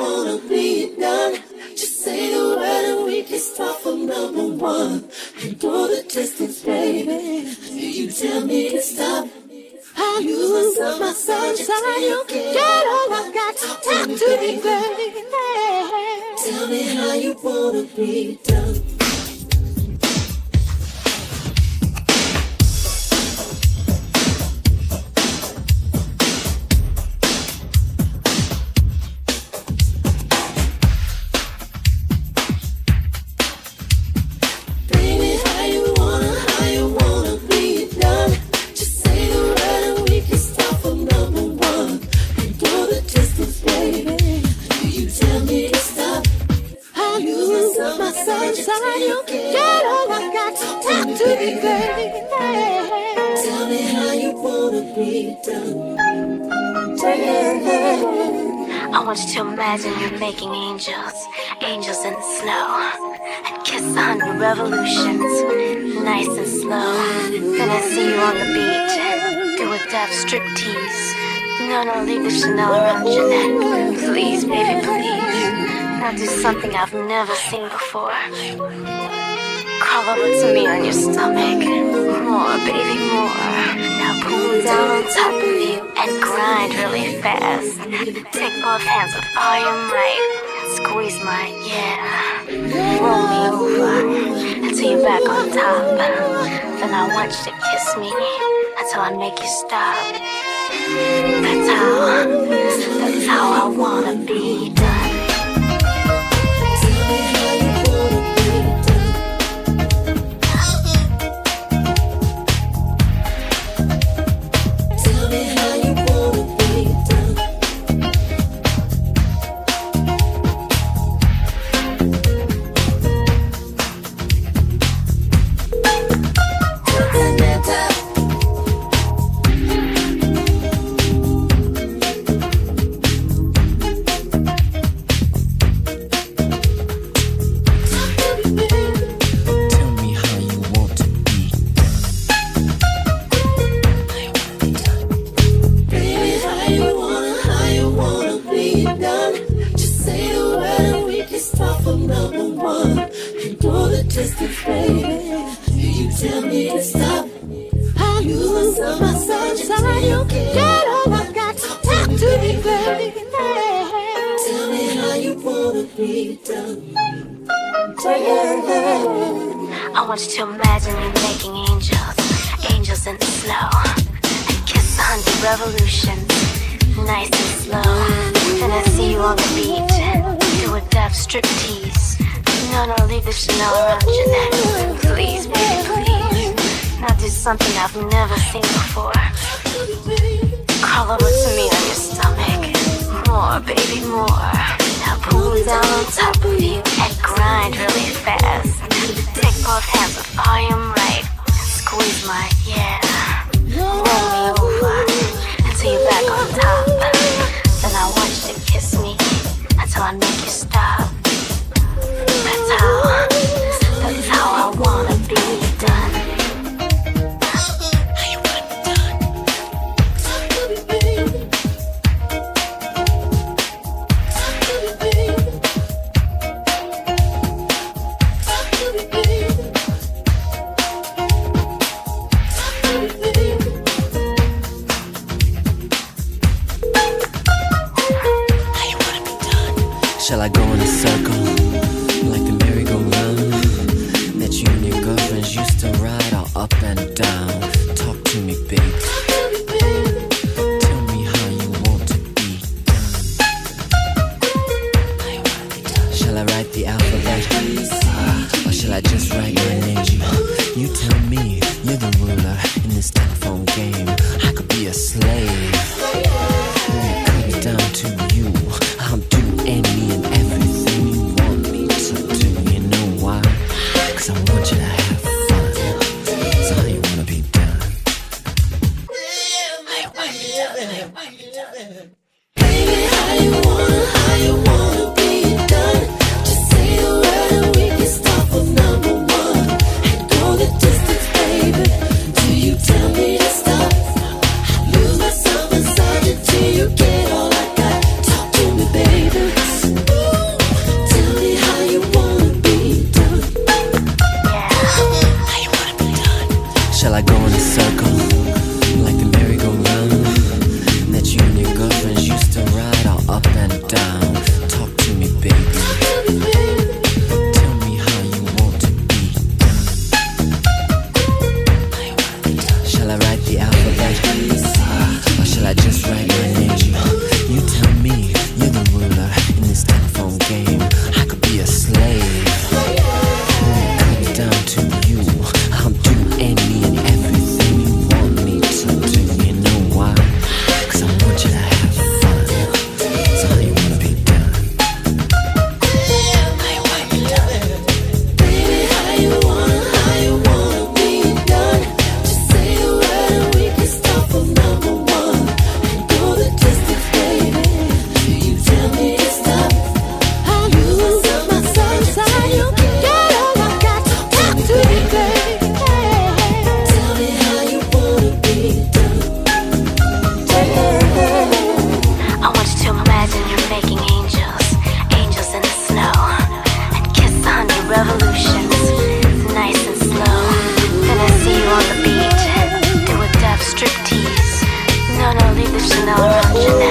wanna be done. Just say the word and we can start from number one. And go the distance, baby. You tell me to stop. You lose my sunshine, you get all I got. Talk to me, baby. Tell me how you wanna be done. To me, baby. Tell me how you wanna be done. I want you to imagine you're making angels, angels in the snow, and kiss a hundred revolutions, nice and slow. Then I see you on the beat, do a deaf striptease. No, no, leave the Chanel around your neck. Please, baby, please. Now do something I've never seen before. Crawl over to me on your stomach. More, baby, more. Now pull down on top of you and grind really fast. Take both hands with all your might squeeze my, yeah. Roll me over until you're back on top. Then I want you to kiss me until I make you stop. That's how, that's how I wanna be the distance, baby. You tell me to stop. How you lose my sunshine, you get all I got. Talk to me, baby. Tell me how you wanna be done. I want you to imagine me making angels, angels in the snow, and kiss a hundred revolutions, nice and slow. Then I see you on the beat, do a deaf striptease. No, no, leave the Chanel around your neck. Please, baby, please. Now do something I've never seen before. Crawl over to me on your stomach. More, baby, more. Now pull down on top of you and grind really fast. Take both hands with all your might. Squeeze my, Shall I go in a circle like the merry-go-round that you and your girlfriends used to ride all up and down? Talk to me, babe. Tell me how you want to be done. Shall I write the alphabet? Ah, or shall I just write your name? You tell me, you're the ruler in this telephone game. I could be a slave. Shall I go in a circle? Sonora Legend.